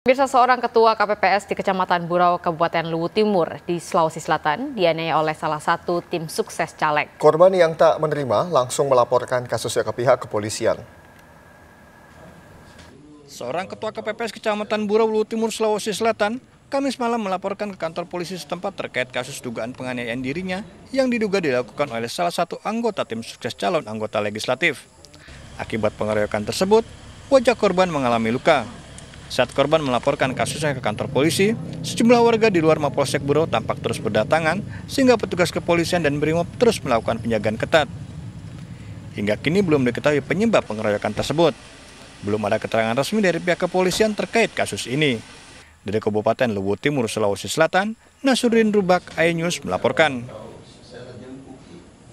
Bisa seorang ketua KPPS di Kecamatan Burau, Kabupaten Luwu Timur di Sulawesi Selatan dianiaya oleh salah satu tim sukses caleg. Korban yang tak menerima langsung melaporkan kasusnya ke pihak kepolisian. Seorang ketua KPPS Kecamatan Burau, Luwu Timur, Sulawesi Selatan, Kamis malam melaporkan ke kantor polisi setempat terkait kasus dugaan penganiayaan dirinya yang diduga dilakukan oleh salah satu anggota tim sukses calon anggota legislatif. Akibat pengeroyokan tersebut, wajah korban mengalami luka. Saat korban melaporkan kasusnya ke kantor polisi, sejumlah warga di luar Mapolsek Burau tampak terus berdatangan sehingga petugas kepolisian dan Brimob terus melakukan penjagaan ketat. Hingga kini belum diketahui penyebab pengeroyokan tersebut. Belum ada keterangan resmi dari pihak kepolisian terkait kasus ini. Dari Kabupaten Luwu Timur, Sulawesi Selatan, Nasruddin Rubak, iNews melaporkan.